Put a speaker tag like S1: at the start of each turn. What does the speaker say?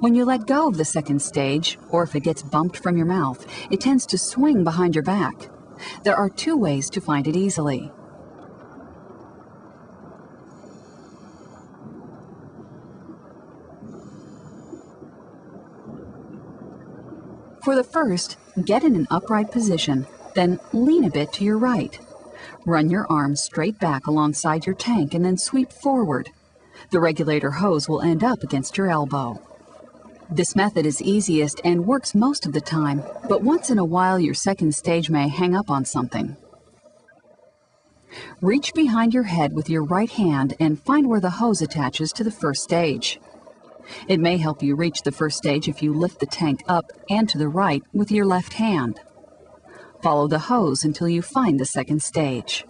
S1: When you let go of the second stage, or if it gets bumped from your mouth, it tends to swing behind your back. There are two ways to find it easily. For the first, get in an upright position, then lean a bit to your right. Run your arms straight back alongside your tank and then sweep forward. The regulator hose will end up against your elbow. This method is easiest and works most of the time, but once in a while your second stage may hang up on something. Reach behind your head with your right hand and find where the hose attaches to the first stage. It may help you reach the first stage if you lift the tank up and to the right with your left hand. Follow the hose until you find the second stage.